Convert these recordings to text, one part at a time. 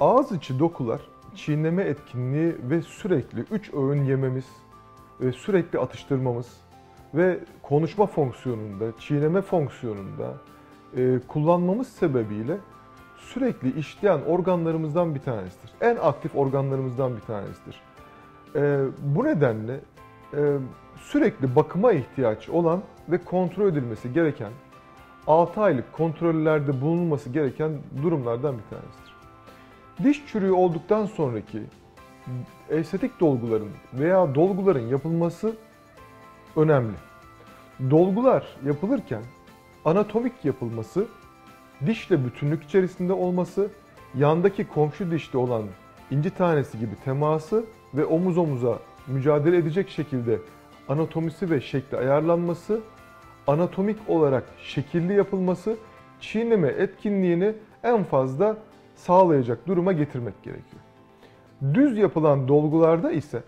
Ağız içi dokular çiğneme etkinliği ve sürekli 3 öğün yememiz ve sürekli atıştırmamız ve konuşma fonksiyonunda, çiğneme fonksiyonunda e, kullanmamız sebebiyle sürekli işleyen organlarımızdan bir tanesidir. En aktif organlarımızdan bir tanesidir. E, bu nedenle e, sürekli bakıma ihtiyaç olan ve kontrol edilmesi gereken 6 aylık kontrollerde bulunması gereken durumlardan bir tanesidir. Diş çürüğü olduktan sonraki estetik dolguların veya dolguların yapılması önemli. Dolgular yapılırken anatomik yapılması, dişle bütünlük içerisinde olması, yandaki komşu dişte olan inci tanesi gibi teması ve omuz omuza mücadele edecek şekilde anatomisi ve şekli ayarlanması, anatomik olarak şekilli yapılması, çiğneme etkinliğini en fazla sağlayacak duruma getirmek gerekiyor. Düz yapılan dolgularda ise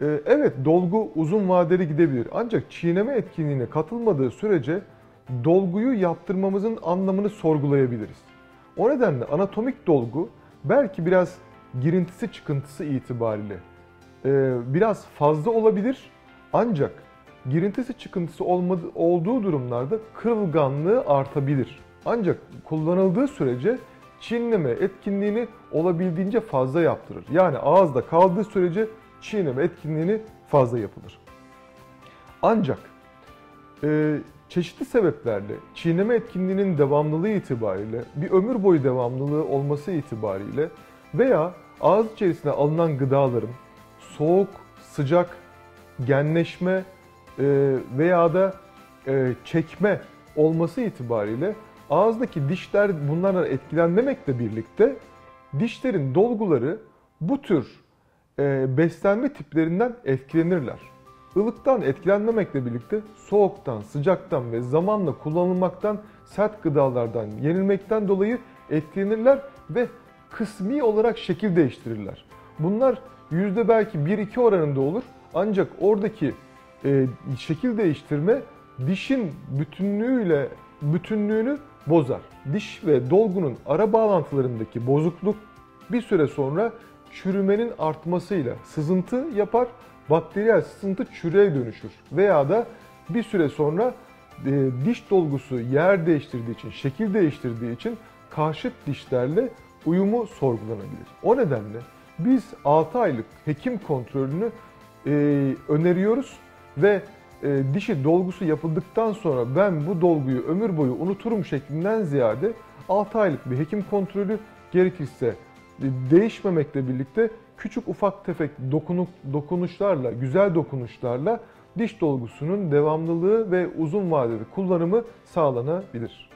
e, evet dolgu uzun vadeli gidebilir ancak çiğneme etkinliğine katılmadığı sürece dolguyu yaptırmamızın anlamını sorgulayabiliriz. O nedenle anatomik dolgu belki biraz girintisi çıkıntısı itibariyle e, biraz fazla olabilir ancak girintisi çıkıntısı olmadı, olduğu durumlarda kırılganlığı artabilir. Ancak kullanıldığı sürece çiğneme etkinliğini olabildiğince fazla yaptırır. Yani ağızda kaldığı sürece çiğneme etkinliğini fazla yapılır. Ancak e, çeşitli sebeplerle çiğneme etkinliğinin devamlılığı itibariyle bir ömür boyu devamlılığı olması itibariyle veya ağız içerisine alınan gıdaların soğuk, sıcak, genleşme e, veya da e, çekme olması itibariyle ağızdaki dişler bunlardan etkilenmemekle birlikte dişlerin dolguları bu tür e, beslenme tiplerinden etkilenirler. Ilıktan etkilenmemekle birlikte soğuktan, sıcaktan ve zamanla kullanılmaktan, sert gıdalardan yenilmekten dolayı etkilenirler ve kısmi olarak şekil değiştirirler. Bunlar yüzde belki 1-2 oranında olur ancak oradaki e, şekil değiştirme dişin bütünlüğüyle bütünlüğünü bozar. Diş ve dolgunun ara bağlantılarındaki bozukluk bir süre sonra çürümenin artmasıyla sızıntı yapar, bakteriyel sızıntı çürüğe dönüşür veya da bir süre sonra e, diş dolgusu yer değiştirdiği için, şekil değiştirdiği için karşıt dişlerle uyumu sorgulanabilir. O nedenle biz 6 aylık hekim kontrolünü e, öneriyoruz ve e, dişi dolgusu yapıldıktan sonra ben bu dolguyu ömür boyu unuturum şeklinden ziyade 6 aylık bir hekim kontrolü gerekirse e, değişmemekle birlikte küçük ufak tefek dokunuk, dokunuşlarla, güzel dokunuşlarla diş dolgusunun devamlılığı ve uzun vadeli kullanımı sağlanabilir.